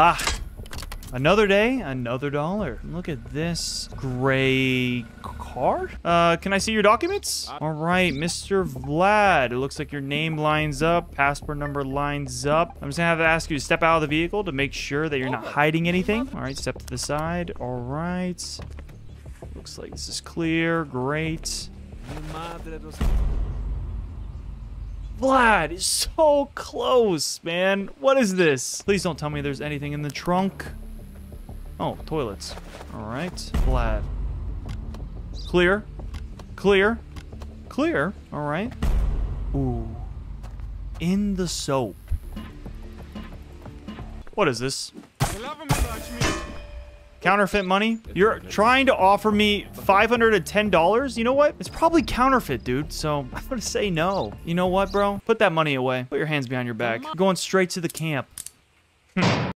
Ah, Another day, another dollar. Look at this gray card. Uh, can I see your documents? All right, Mr. Vlad. It looks like your name lines up, passport number lines up. I'm just gonna have to ask you to step out of the vehicle to make sure that you're not hiding anything. All right, step to the side. All right. Looks like this is clear. Great. Vlad is so close, man. What is this? Please don't tell me there's anything in the trunk. Oh, toilets. All right. Vlad. Clear. Clear. Clear. All right. Ooh. In the soap. What is this? Counterfeit money? You're trying to offer me $510? You know what? It's probably counterfeit, dude. So I'm going to say no. You know what, bro? Put that money away. Put your hands behind your back. You're going straight to the camp.